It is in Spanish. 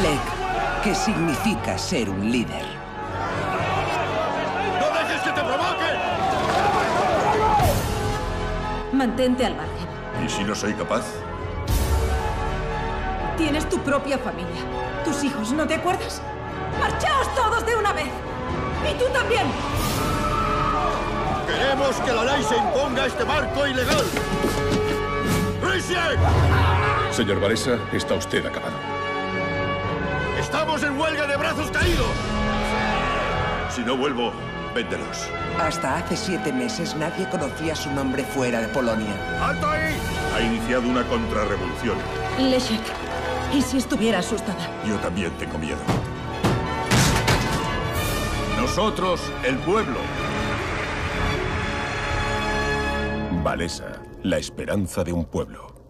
Lek, ¿qué significa ser un líder? ¡No dejes que te provoquen! Mantente al margen. ¿Y si no soy capaz? Tienes tu propia familia. Tus hijos, ¿no te acuerdas? ¡Marchaos todos de una vez! ¡Y tú también! ¡Queremos que la ley se imponga este marco ilegal! ¡Risiek! Señor Varesa, está usted acabado. ¡Estamos en huelga de brazos caídos! Si no vuelvo, véndelos. Hasta hace siete meses nadie conocía su nombre fuera de Polonia. ¡Alto ahí! Ha iniciado una contrarrevolución. Leszek, ¿y si estuviera asustada? Yo también tengo miedo. Nosotros, el pueblo. Valesa, la esperanza de un pueblo.